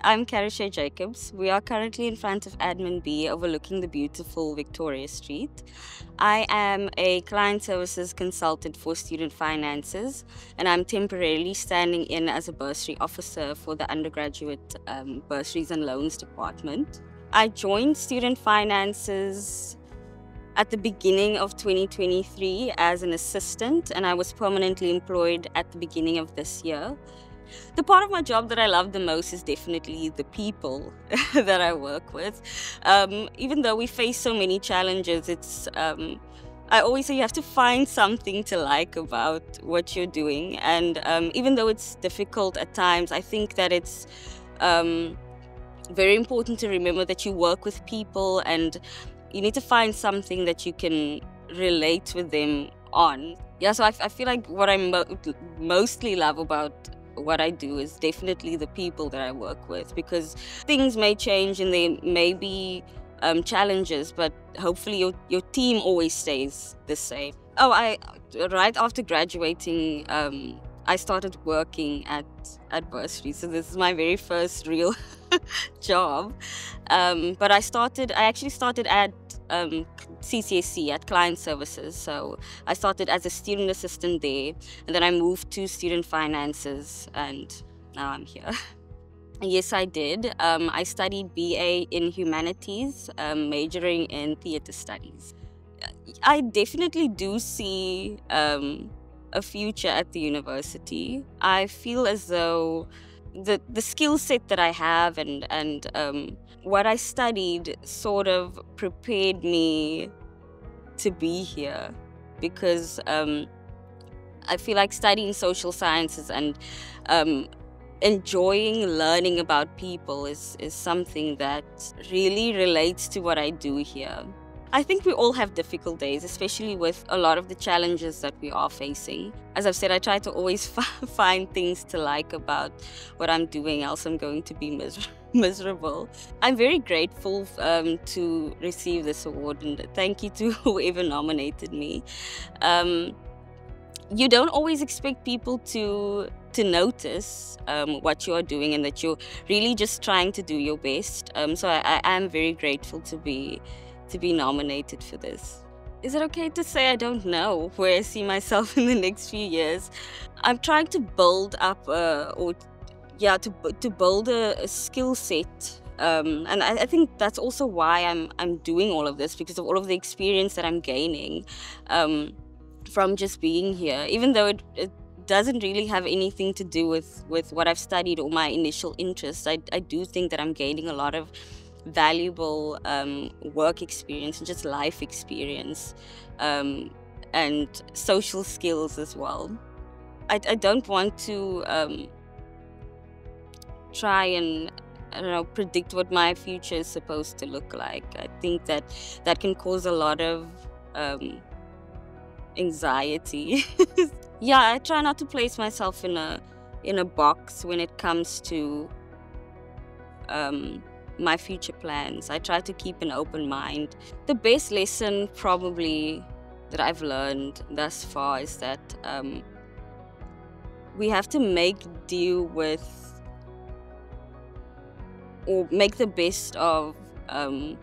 I'm Caruché Jacobs. We are currently in front of Admin B overlooking the beautiful Victoria Street. I am a client services consultant for student finances and I'm temporarily standing in as a bursary officer for the undergraduate um, bursaries and loans department. I joined student finances at the beginning of 2023 as an assistant and I was permanently employed at the beginning of this year. The part of my job that I love the most is definitely the people that I work with. Um, even though we face so many challenges, it's um, I always say you have to find something to like about what you're doing, and um, even though it's difficult at times, I think that it's um, very important to remember that you work with people and you need to find something that you can relate with them on. Yeah, so I, I feel like what I mo- mostly love about what I do is definitely the people that I work with because things may change and there may be um, challenges, but hopefully your, your team always stays the same. Oh, I right after graduating, um, I started working at at so this is my very first real job. Um, but I started, I actually started at um, CCSC at client services. So I started as a student assistant there, and then I moved to student finances, and now I'm here. yes, I did. Um, I studied BA in humanities, um, majoring in theatre studies. I definitely do see um, a future at the university. I feel as though the the skill set that I have and and um, what I studied sort of prepared me to be here because um, I feel like studying social sciences and um, enjoying learning about people is, is something that really relates to what I do here. I think we all have difficult days, especially with a lot of the challenges that we are facing. As I've said, I try to always find things to like about what I'm doing, else I'm going to be miser miserable. I'm very grateful um, to receive this award and thank you to whoever nominated me. Um, you don't always expect people to to notice um, what you are doing and that you're really just trying to do your best. Um, so I, I am very grateful to be to be nominated for this. Is it okay to say I don't know where I see myself in the next few years? I'm trying to build up, or yeah, to to build a, a skill set, um, and I, I, think that's also why I'm I'm doing all of this because of all of the experience that I'm gaining um, from just being here. Even though it, it doesn't really have anything to do with with what I've studied or my initial interest, I I do think that I'm gaining a lot of valuable um, work experience and just life experience um, and social skills as well. I, I don't want to um, try and I don't know predict what my future is supposed to look like. I think that that can cause a lot of um, anxiety. yeah, I try not to place myself in a in a box when it comes to um, my future plans. I try to keep an open mind. The best lesson, probably, that I've learned thus far is that um, we have to make deal with or make the best of um,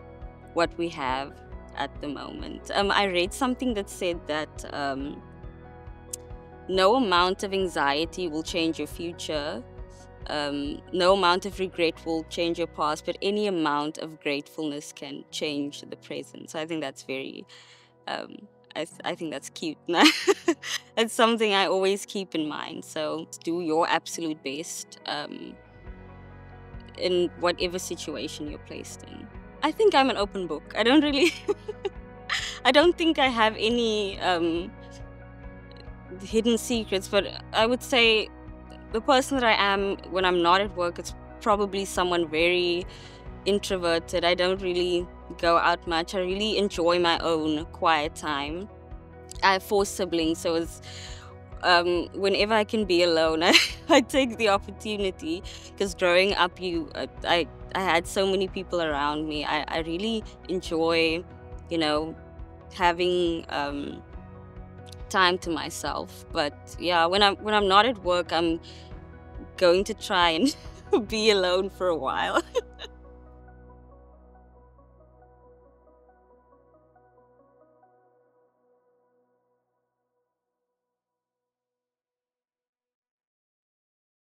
what we have at the moment. Um, I read something that said that um, no amount of anxiety will change your future, um, no amount of regret will change your past, but any amount of gratefulness can change the present. So I think that's very, um, I, th- I, think that's cute. it's something I always keep in mind. So do your absolute best um, in whatever situation you're placed in. I think I'm an open book. I don't really, I don't think I have any um, hidden secrets, but I would say the person that I am when I'm not at work is probably someone very introverted. I don't really go out much. I really enjoy my own quiet time. I have four siblings, so it's um, whenever I can be alone, I, I take the opportunity. Because growing up, you, I, I had so many people around me. I, I really enjoy, you know, having um, time to myself. But yeah, when I'm when I'm not at work, I'm going to try and be alone for a while.